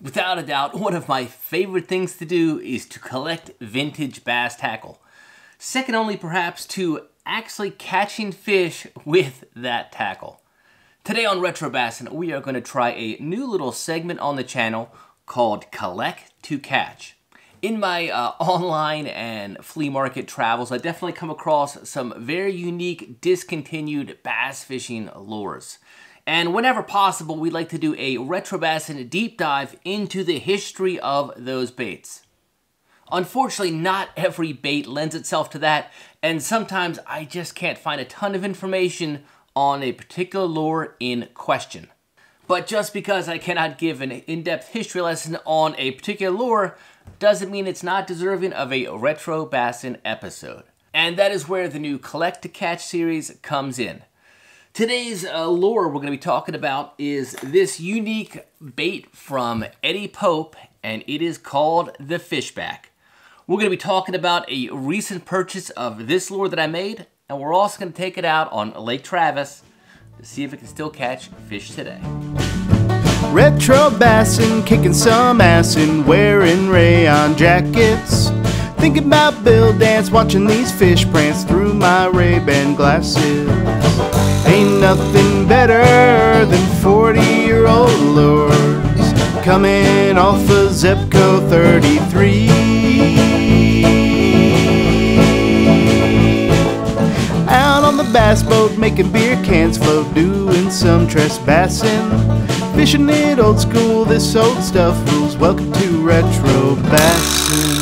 Without a doubt, one of my favorite things to do is to collect vintage bass tackle. Second only perhaps to actually catching fish with that tackle. Today on Retro Bassin, we are going to try a new little segment on the channel called Collect & Catch. In my uh, online and flea market travels, I definitely come across some very unique discontinued bass fishing lures. And whenever possible, we'd like to do a Retro Bassin a deep dive into the history of those baits. Unfortunately, not every bait lends itself to that, and sometimes I just can't find a ton of information on a particular lure in question. But just because I cannot give an in-depth history lesson on a particular lure doesn't mean it's not deserving of a Retro Bassin episode. And that is where the new Collect & Catch series comes in. Today's uh, lure we're going to be talking about is this unique bait from Eddie Pope, and it is called the Fishback. We're going to be talking about a recent purchase of this lure that I made, and we're also going to take it out on Lake Travis to see if it can still catch fish today. Retro bassin, kicking some ass and wearing rayon jackets. Thinking about Bill Dance, watching these fish prance through my Ray-Ban glasses. Ain't nothing better than 40 year old lures coming off of Zebco 33. Out on the bass boat, making beer cans float, doing some trespassing. Fishing it old school, this old stuff rules. Welcome to Retro Bassin.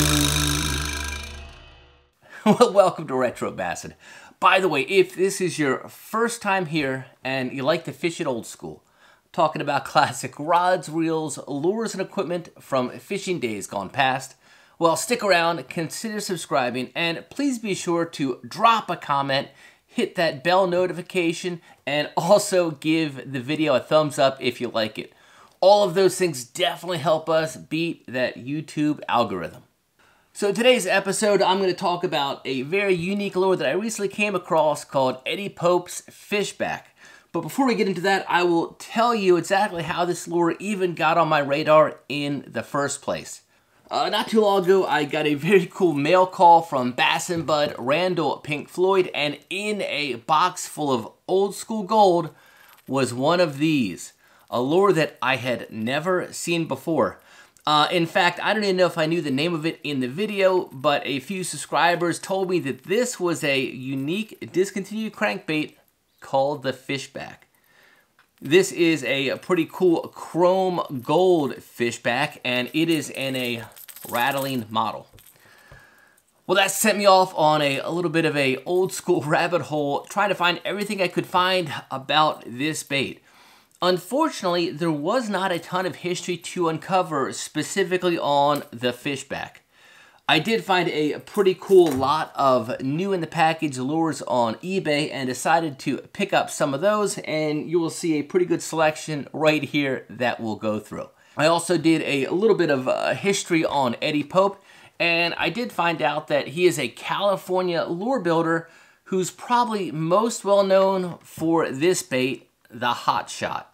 well, welcome to Retro Bassin. By the way, if this is your first time here and you like to fish it old school, talking about classic rods, reels, lures, and equipment from fishing days gone past, well, stick around, consider subscribing, and please be sure to drop a comment, hit that bell notification, and also give the video a thumbs up if you like it. All of those things definitely help us beat that YouTube algorithm. So today's episode, I'm going to talk about a very unique lure that I recently came across called Eddie Pope's Fishback. But before we get into that, I will tell you exactly how this lure even got on my radar in the first place. Uh, not too long ago, I got a very cool mail call from Bass and Bud Randall Pink Floyd, and in a box full of old school gold was one of these, a lure that I had never seen before. Uh, in fact, I don't even know if I knew the name of it in the video, but a few subscribers told me that this was a unique discontinued crankbait called the Fishback. This is a pretty cool chrome gold fishback, and it is in a rattling model. Well, that sent me off on a, a little bit of a old school rabbit hole, trying to find everything I could find about this bait. Unfortunately, there was not a ton of history to uncover specifically on the fishback. I did find a pretty cool lot of new in the package lures on eBay and decided to pick up some of those and you will see a pretty good selection right here that we'll go through. I also did a little bit of uh, history on Eddie Pope and I did find out that he is a California lure builder who's probably most well known for this bait, the Hot Shot.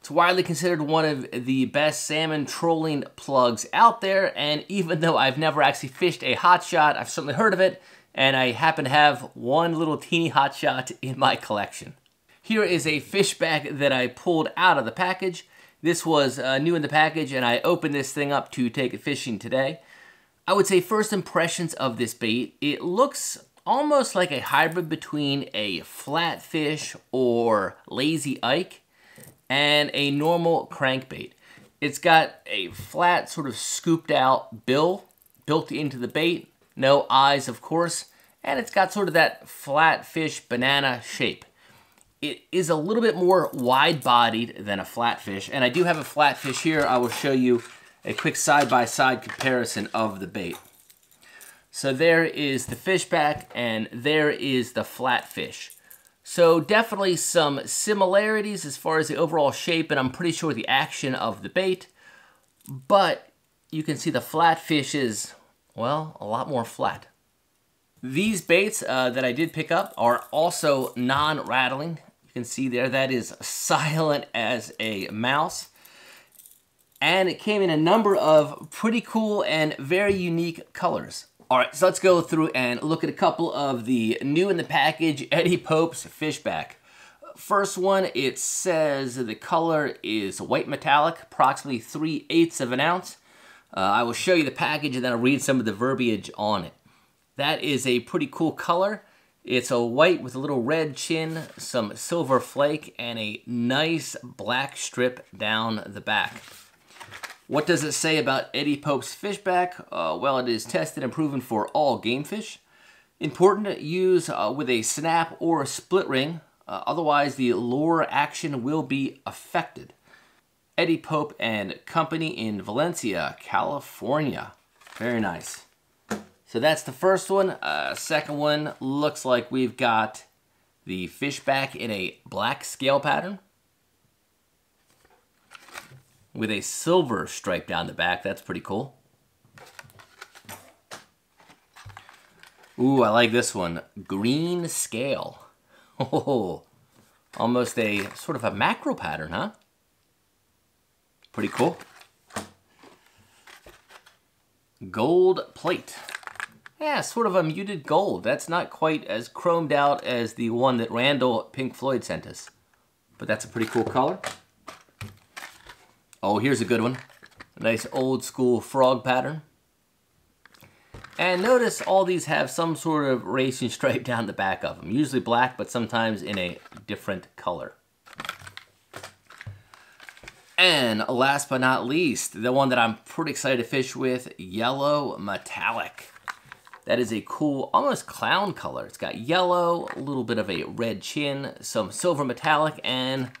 It's widely considered one of the best salmon trolling plugs out there, and even though I've never actually fished a hot shot, I've certainly heard of it, and I happen to have one little teeny hot shot in my collection. Here is a fishback that I pulled out of the package. This was uh, new in the package, and I opened this thing up to take it fishing today. I would say first impressions of this bait, it looks almost like a hybrid between a flatfish or lazy Ike and a normal crankbait. It's got a flat, sort of scooped out bill built into the bait, no eyes, of course, and it's got sort of that flatfish banana shape. It is a little bit more wide-bodied than a flatfish, and I do have a flatfish here. I will show you a quick side-by-side -side comparison of the bait. So there is the fishback, and there is the flatfish. So definitely some similarities as far as the overall shape, and I'm pretty sure the action of the bait. But you can see the flatfish is, well, a lot more flat. These baits uh, that I did pick up are also non-rattling. You can see there that is silent as a mouse. And it came in a number of pretty cool and very unique colors. All right, so let's go through and look at a couple of the new in the package Eddie Pope's Fishback. First one, it says the color is white metallic, approximately 3 eighths of an ounce. Uh, I will show you the package and then I'll read some of the verbiage on it. That is a pretty cool color. It's a white with a little red chin, some silver flake, and a nice black strip down the back. What does it say about Eddie Pope's Fishback? Uh, well, it is tested and proven for all game fish. Important to use uh, with a snap or a split ring, uh, otherwise the lure action will be affected. Eddie Pope and Company in Valencia, California. Very nice. So that's the first one. Uh, second one looks like we've got the fishback in a black scale pattern with a silver stripe down the back. That's pretty cool. Ooh, I like this one. Green scale. Oh, almost a sort of a macro pattern, huh? Pretty cool. Gold plate. Yeah, sort of a muted gold. That's not quite as chromed out as the one that Randall Pink Floyd sent us. But that's a pretty cool color. Oh, here's a good one. A nice old school frog pattern. And notice all these have some sort of racing stripe down the back of them. Usually black, but sometimes in a different color. And last but not least, the one that I'm pretty excited to fish with, yellow metallic. That is a cool, almost clown color. It's got yellow, a little bit of a red chin, some silver metallic, and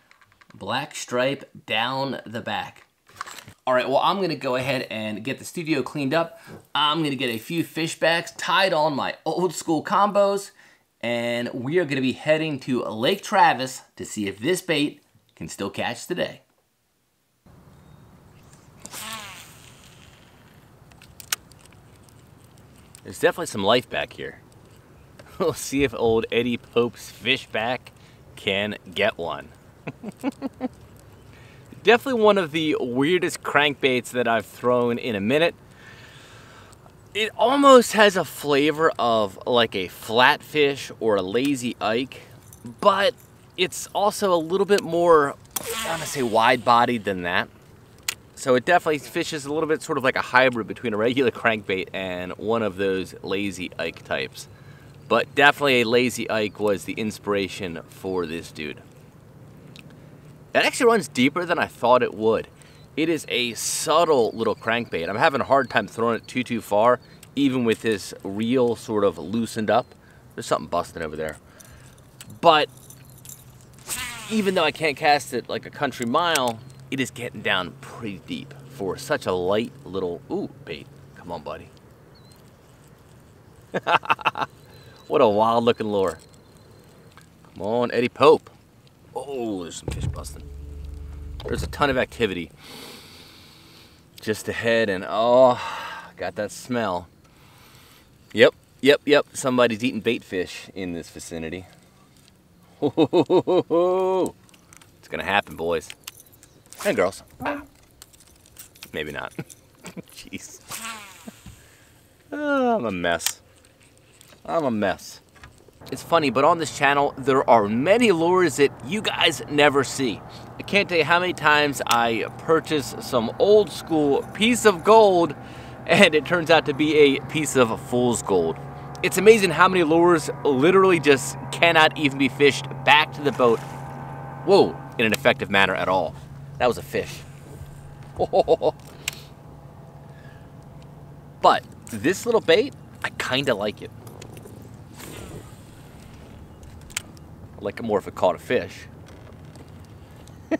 black stripe down the back. All right, well, I'm gonna go ahead and get the studio cleaned up. I'm gonna get a few fish backs tied on my old school combos, and we are gonna be heading to Lake Travis to see if this bait can still catch today. There's definitely some life back here. We'll see if old Eddie Pope's fish back can get one. Definitely one of the weirdest crankbaits that I've thrown in a minute. It almost has a flavor of like a flatfish or a lazy ike, but it's also a little bit more, I want to say wide bodied than that. So it definitely fishes a little bit sort of like a hybrid between a regular crankbait and one of those lazy ike types. But definitely a lazy ike was the inspiration for this dude. That actually runs deeper than I thought it would. It is a subtle little crankbait. I'm having a hard time throwing it too, too far, even with this reel sort of loosened up. There's something busting over there. But even though I can't cast it like a country mile, it is getting down pretty deep for such a light little, ooh, bait. Come on, buddy. what a wild looking lure. Come on, Eddie Pope. Oh, there's some fish busting. There's a ton of activity just ahead and oh, got that smell. Yep, yep, yep. Somebody's eating bait fish in this vicinity. It's gonna happen, boys. And girls. Maybe not. Jeez. Oh, I'm a mess. I'm a mess. It's funny, but on this channel, there are many lures that you guys never see. I can't tell you how many times I purchase some old school piece of gold and it turns out to be a piece of fool's gold. It's amazing how many lures literally just cannot even be fished back to the boat, whoa, in an effective manner at all. That was a fish. but this little bait, I kinda like it. Like more if it caught a fish.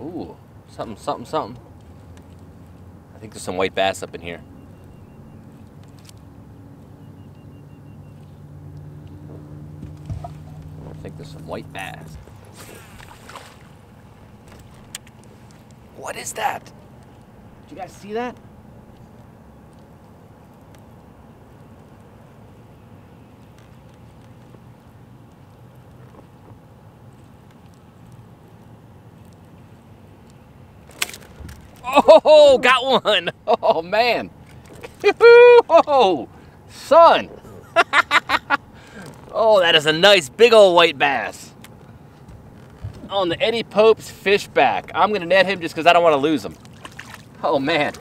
Ooh, something, something, something. I think there's some white bass up in here. I think there's some white bass. What is that? Did you guys see that? Oh, got one. Oh, man. Oh, son. oh, that is a nice big old white bass. On the Eddie Pope's fish back. I'm going to net him just because I don't want to lose him. Oh, man.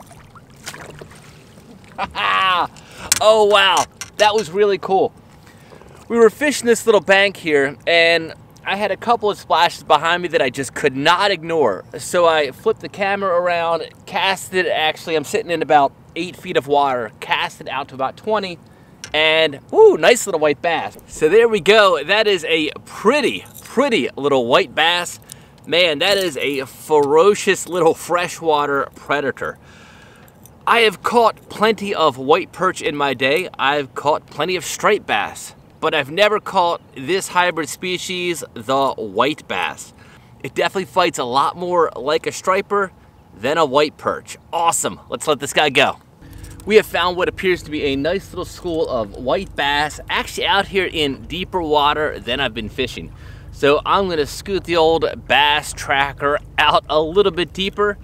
oh, wow. That was really cool. We were fishing this little bank here, and I had a couple of splashes behind me that I just could not ignore. So I flipped the camera around, cast it. Actually, I'm sitting in about eight feet of water, cast it out to about 20, and ooh, nice little white bass. So there we go. That is a pretty, pretty little white bass. Man, that is a ferocious little freshwater predator. I have caught plenty of white perch in my day. I've caught plenty of striped bass, but I've never caught this hybrid species, the white bass. It definitely fights a lot more like a striper than a white perch. Awesome, let's let this guy go. We have found what appears to be a nice little school of white bass, actually out here in deeper water than I've been fishing. So I'm gonna scoot the old bass tracker out a little bit deeper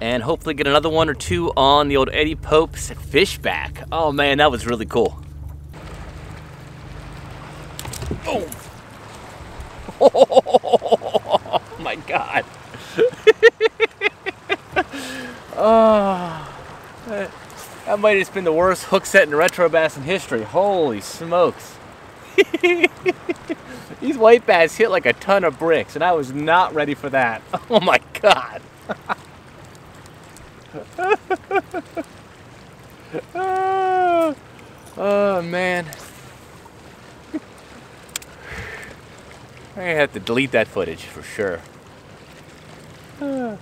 and hopefully get another one or two on the old Eddie Pope's fish back. Oh man, that was really cool. Oh, oh my God. oh, that might have just been the worst hook set in Retro Bassin history. Holy smokes. These white bass hit like a ton of bricks, and I was not ready for that. Oh my God. oh man. I have to delete that footage for sure.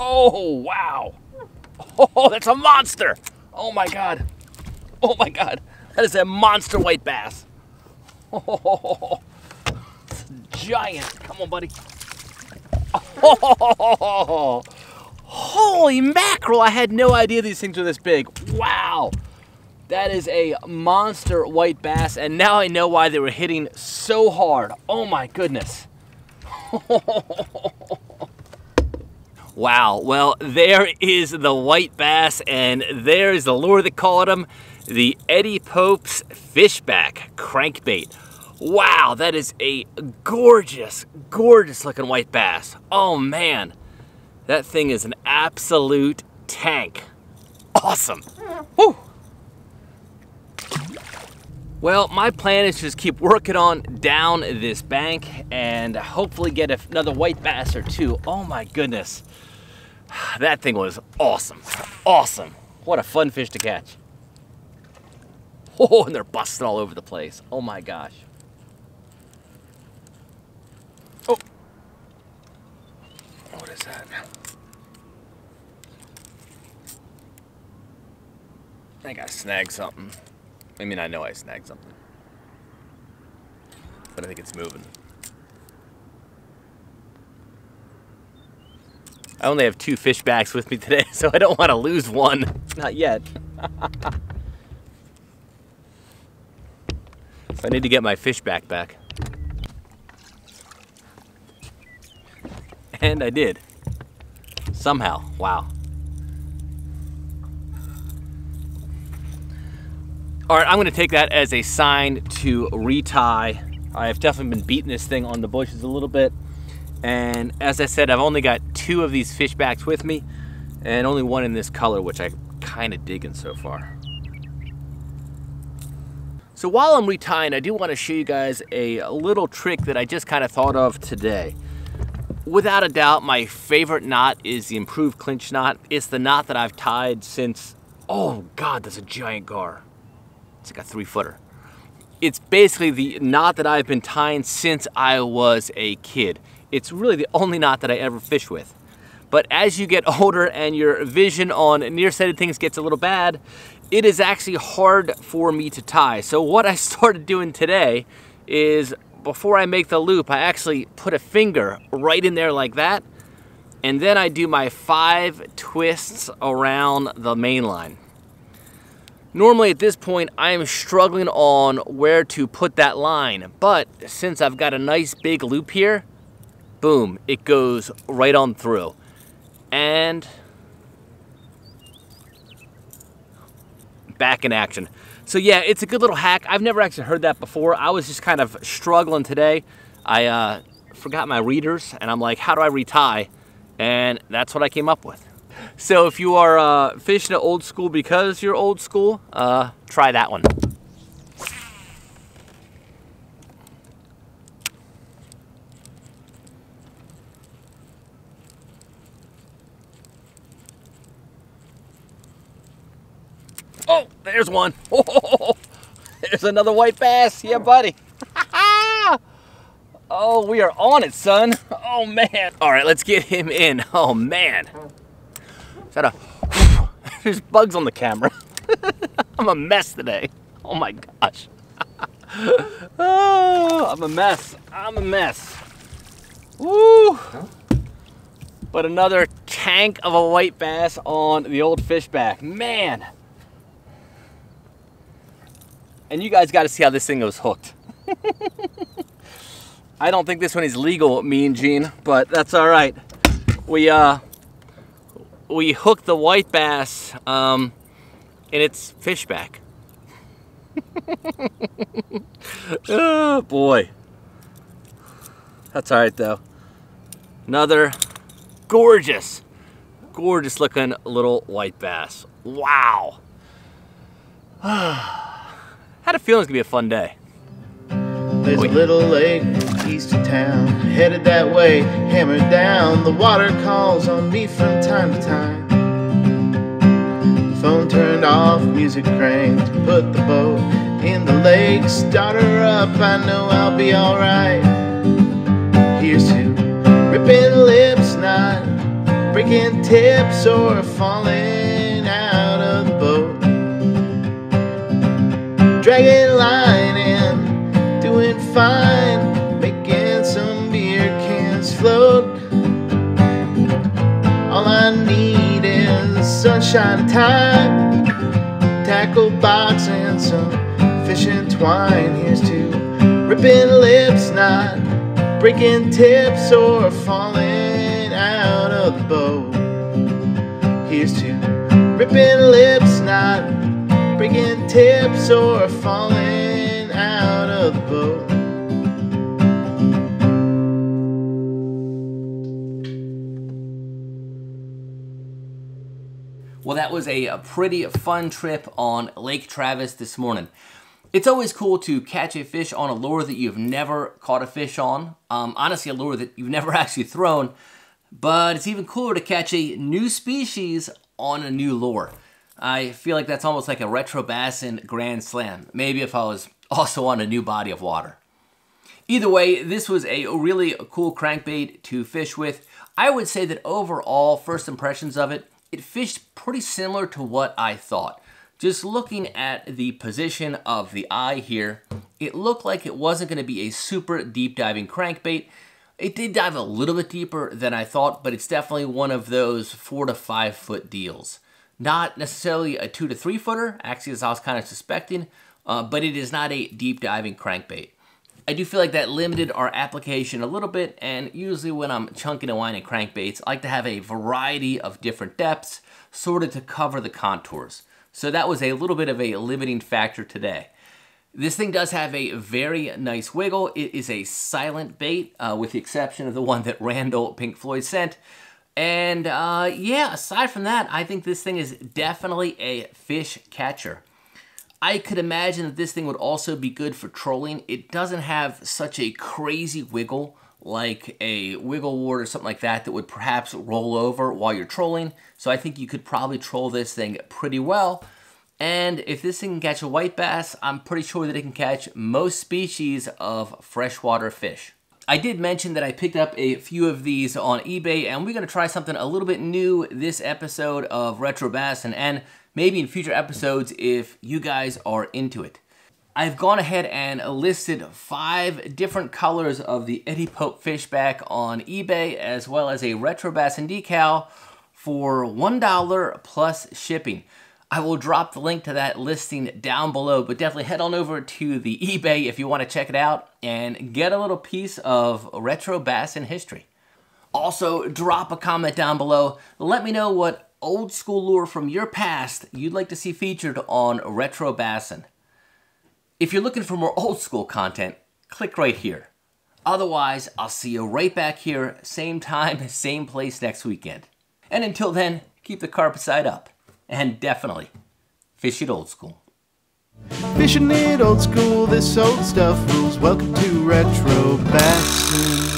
Oh, wow. Oh, that's a monster. Oh my God. Oh my God. That is a monster white bass. Oh, it's giant. Come on, buddy. Oh, holy mackerel. I had no idea these things were this big. Wow. That is a monster white bass, and now I know why they were hitting so hard. Oh my goodness. Wow, well, there is the white bass, and there's the lure that caught him, the Eddie Pope's Fishback Crankbait. Wow, that is a gorgeous, gorgeous looking white bass. Oh man, that thing is an absolute tank. Awesome. Woo. Well, my plan is to just keep working on down this bank and hopefully get another white bass or two. Oh my goodness. That thing was awesome. Awesome. What a fun fish to catch. Oh, and they're busting all over the place. Oh my gosh. Oh. What is that? I think I snagged something. I mean, I know I snagged something. But I think it's moving. I only have two fish backs with me today, so I don't want to lose one. Not yet. I need to get my fish back back. And I did. Somehow. Wow. All right, I'm going to take that as a sign to retie. I've definitely been beating this thing on the bushes a little bit. And as I said, I've only got two of these fish backs with me and only one in this color, which I kind of digging so far. So while I'm retying, I do want to show you guys a little trick that I just kind of thought of today. Without a doubt, my favorite knot is the improved clinch knot. It's the knot that I've tied since, oh God, that's a giant gar. It's like a three footer. It's basically the knot that I've been tying since I was a kid. It's really the only knot that I ever fish with. But as you get older and your vision on nearsighted things gets a little bad, it is actually hard for me to tie. So what I started doing today is before I make the loop, I actually put a finger right in there like that. And then I do my five twists around the main line. Normally at this point, I am struggling on where to put that line. But since I've got a nice big loop here, boom, it goes right on through. And back in action. So yeah, it's a good little hack. I've never actually heard that before. I was just kind of struggling today. I uh, forgot my readers and I'm like, how do I retie? And that's what I came up with. So if you are uh, fishing at old school because you're old school, uh, try that one. Oh, there's one. Oh, there's another white bass. Yeah, buddy. oh, we are on it, son. Oh, man. All right, let's get him in. Oh, man. Is that a... There's bugs on the camera. I'm a mess today. Oh, my gosh. oh, I'm a mess. I'm a mess. Woo! But another tank of a white bass on the old fishback. Man. And you guys got to see how this thing goes hooked. I don't think this one is legal, Mean Gene, but that's all right. We uh, we hooked the white bass um, in its fishback. oh boy, that's all right though. Another gorgeous, gorgeous looking little white bass. Wow. Had a feeling it was gonna be a fun day. There's a little lake east of town, headed that way, hammered down. The water calls on me from time to time. The Phone turned off, music cranked, put the boat in the lake, start her up. I know I'll be alright. Here's to ripping lips, not breaking tips or falling dragging line and doing fine, making some beer cans float. All I need is sunshine time, tackle box and some fishing twine. Here's to ripping lips, not breaking tips or falling out of the boat. Here's to ripping lips, not breaking tips or falling out of the boat. Well, that was a pretty fun trip on Lake Travis this morning. It's always cool to catch a fish on a lure that you've never caught a fish on. Um, honestly, a lure that you've never actually thrown. But it's even cooler to catch a new species on a new lure. I feel like that's almost like a retro bassin grand slam. Maybe if I was also on a new body of water. Either way, this was a really cool crankbait to fish with. I would say that overall, first impressions of it, it fished pretty similar to what I thought. Just looking at the position of the eye here, it looked like it wasn't going to be a super deep diving crankbait. It did dive a little bit deeper than I thought, but it's definitely one of those four to five foot deals. Not necessarily a two to three footer, actually as I was kind of suspecting, uh, but it is not a deep diving crankbait. I do feel like that limited our application a little bit, and usually when I'm chunking and winding crankbaits, I like to have a variety of different depths, sort of to cover the contours. So that was a little bit of a limiting factor today. This thing does have a very nice wiggle. It is a silent bait, uh, with the exception of the one that Randall Pink Floyd sent. And uh, yeah, aside from that, I think this thing is definitely a fish catcher. I could imagine that this thing would also be good for trolling. It doesn't have such a crazy wiggle like a wiggle wart or something like that that would perhaps roll over while you're trolling. So I think you could probably troll this thing pretty well. And if this thing can catch a white bass, I'm pretty sure that it can catch most species of freshwater fish. I did mention that I picked up a few of these on eBay, and we're going to try something a little bit new this episode of Retro Bassin. And maybe in future episodes if you guys are into it. I've gone ahead and listed five different colors of the Eddie Pope Fishback on eBay, as well as a Retro Bassin decal for $1 plus shipping. I will drop the link to that listing down below, but definitely head on over to the eBay if you want to check it out and get a little piece of Retro Bassin history. Also, drop a comment down below. Let me know what old school lure from your past you'd like to see featured on Retro Bassin. If you're looking for more old school content, click right here. Otherwise, I'll see you right back here, same time, same place next weekend. And until then, keep the carpet side up. And definitely, fish it old school. Fishing it old school, this old stuff rules. Welcome to Retro Bassin.